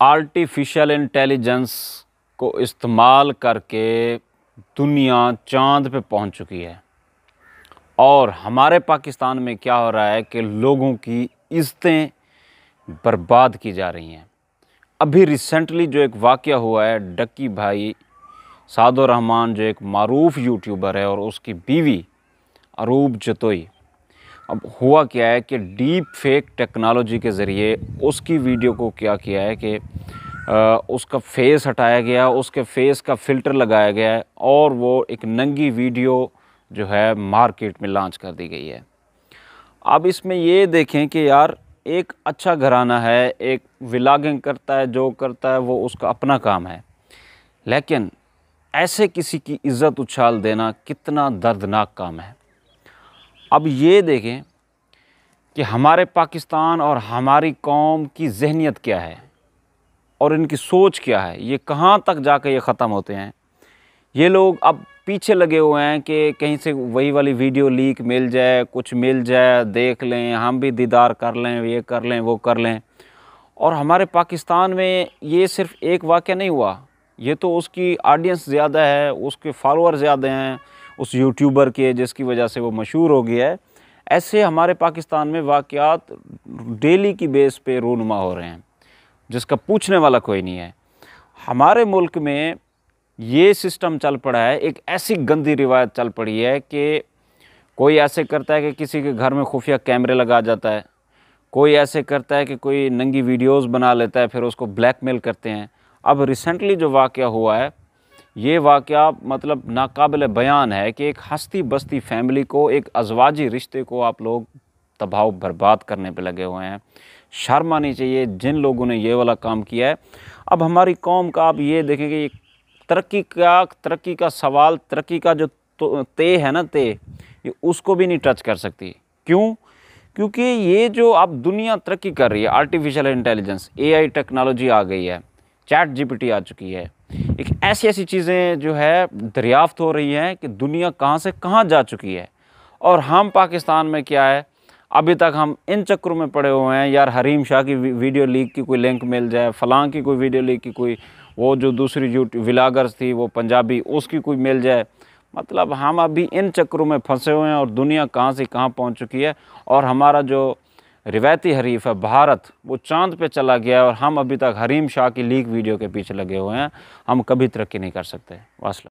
Artificial intelligence को इस्तेमाल करके दुनिया चाँद पे पहुँच चुकी है। और हमारे पाकिस्तान में क्या हो रहा है कि लोगों की इज़्ज़तें बर्बाद की जा रही हैं। अभी रिसेंटली जो एक वाक़ हुआ है, डक्की भाई सादो रहमान जो एक मरूफ यूट्यूबर है और उसकी बीवी अरूब जतोई। अब हुआ क्या है कि डीप फेक टेक्नोलॉजी के ज़रिए उसकी वीडियो को क्या किया है कि उसका फेस हटाया गया, उसके फेस का फ़िल्टर लगाया गया है और वो एक नंगी वीडियो जो है मार्केट में लॉन्च कर दी गई है। अब इसमें ये देखें कि यार एक अच्छा घराना है, एक विलागिंग करता है, जो करता है, वो उसका अपना काम है। लेकिन ऐसे किसी की इज़्ज़त उछाल देना कितना दर्दनाक काम है। अब ये देखें कि हमारे पाकिस्तान और हमारी कौम की जहनीत क्या है और इनकी सोच क्या है? ये कहाँ तक जाकर ये ख़त्म होते हैं? ये लोग अब पीछे लगे हुए हैं कि कहीं से वही वाली वीडियो लीक मिल जाए, कुछ मिल जाए, देख लें, हम भी दीदार कर लें, ये कर लें, वो कर लें। और हमारे पाकिस्तान में ये सिर्फ़ एक वाक़ नहीं हुआ। ये तो उसकी ऑडियंस ज़्यादा है, उसके फॉलोअर ज़्यादा हैं, उस यूट्यूबर के, जिसकी वजह से वो मशहूर हो गया है। ऐसे हमारे पाकिस्तान में वाक़ात डेली की बेस पे रूनमा हो रहे हैं, जिसका पूछने वाला कोई नहीं है। हमारे मुल्क में ये सिस्टम चल पड़ा है, एक ऐसी गंदी रिवायत चल पड़ी है कि कोई ऐसे करता है कि किसी के घर में खुफिया कैमरे लगा जाता है, कोई ऐसे करता है कि कोई नंगी वीडियोस बना लेता है, फिर उसको ब्लैकमेल करते हैं। अब रिसेंटली जो वाक़ हुआ है ये वाक़ मतलब नाकबिल बयान है कि एक हस्ती बस्ती फैमिली को एक अजवाजी रिश्ते को आप लोग तबाह बर्बाद करने पे लगे हुए हैं। शर्म आनी चाहिए जिन लोगों ने ये वाला काम किया है। अब हमारी कौम का आप ये देखें कि तरक्की का तरक्की का सवाल तरक्की का जो तो, ते है ना ते ये उसको भी नहीं टच कर सकती। क्यों? क्योंकि ये जो अब दुनिया तरक्की कर रही है आर्टिफिशियल इंटेलिजेंस एआई टेक्नोलॉजी आ गई है चैट जीपीटी आ चुकी है। एक ऐसी ऐसी चीज़ें जो है दरियाफ्त हो रही हैं कि दुनिया कहाँ से कहाँ जा चुकी है। और हम पाकिस्तान में क्या है, अभी तक हम इन चक्रों में पड़े हुए हैं, यार हरीम शाह की वीडियो लीक की कोई लिंक मिल जाए, फ़लाँ की कोई वीडियो लीक की कोई, वो जो दूसरी जो विलागर्स थी, वो पंजाबी, उसकी कोई मिल जाए। मतलब हम अभी इन चक्रों में फंसे हुए हैं और दुनिया कहाँ से कहाँ पहुँच चुकी है। और हमारा जो रिवायती हरीफ है, भारत, वो चाँद पे चला गया और हम अभी तक हरीम शाह की लीक वीडियो के पीछे लगे हुए हैं। हम कभी तरक्की नहीं कर सकते। वासला